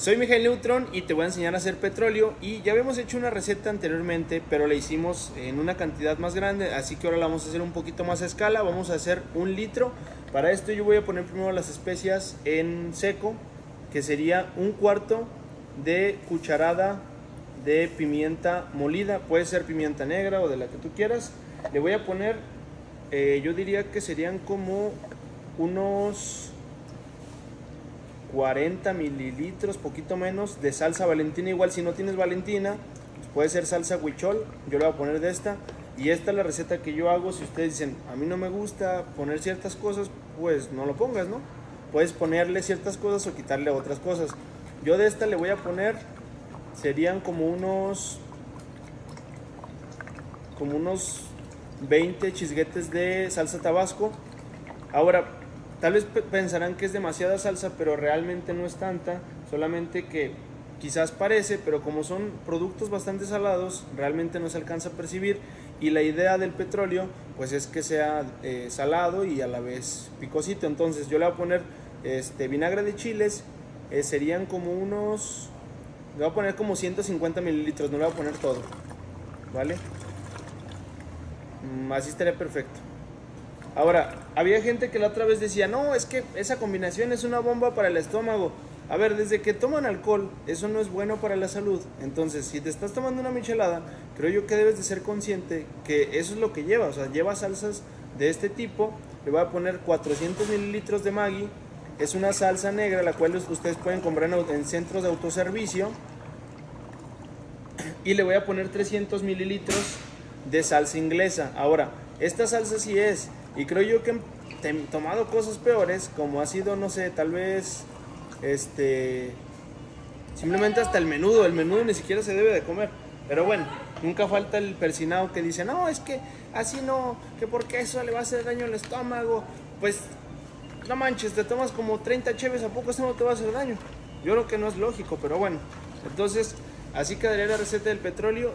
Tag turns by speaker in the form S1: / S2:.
S1: Soy Miguel Neutron y te voy a enseñar a hacer petróleo y ya habíamos hecho una receta anteriormente pero la hicimos en una cantidad más grande así que ahora la vamos a hacer un poquito más a escala. Vamos a hacer un litro. Para esto yo voy a poner primero las especias en seco que sería un cuarto de cucharada de pimienta molida. Puede ser pimienta negra o de la que tú quieras. Le voy a poner eh, yo diría que serían como unos 40 mililitros, poquito menos, de salsa valentina. Igual si no tienes valentina, pues puede ser salsa huichol. Yo le voy a poner de esta. Y esta es la receta que yo hago. Si ustedes dicen, a mí no me gusta poner ciertas cosas, pues no lo pongas, ¿no? Puedes ponerle ciertas cosas o quitarle otras cosas. Yo de esta le voy a poner, serían como unos, como unos 20 chisguetes de salsa tabasco. Ahora, Tal vez pensarán que es demasiada salsa, pero realmente no es tanta, solamente que quizás parece, pero como son productos bastante salados, realmente no se alcanza a percibir y la idea del petróleo pues es que sea eh, salado y a la vez picosito. Entonces yo le voy a poner este vinagre de chiles, eh, serían como unos, le voy a poner como 150 mililitros, no le voy a poner todo, ¿vale? Mm, así estaría perfecto. Ahora, había gente que la otra vez decía, no, es que esa combinación es una bomba para el estómago. A ver, desde que toman alcohol, eso no es bueno para la salud. Entonces, si te estás tomando una michelada, creo yo que debes de ser consciente que eso es lo que lleva. O sea, lleva salsas de este tipo. Le voy a poner 400 mililitros de Maggi. Es una salsa negra, la cual ustedes pueden comprar en centros de autoservicio. Y le voy a poner 300 mililitros de salsa inglesa. Ahora, esta salsa sí es y creo yo que he tomado cosas peores, como ha sido, no sé, tal vez, este, simplemente hasta el menudo. El menudo ni siquiera se debe de comer. Pero bueno, nunca falta el persinado que dice, no, es que así no, que porque eso le va a hacer daño al estómago. Pues, no manches, te tomas como 30 cheves, ¿a poco eso no te va a hacer daño? Yo creo que no es lógico, pero bueno. Entonces, así quedaría la receta del petróleo.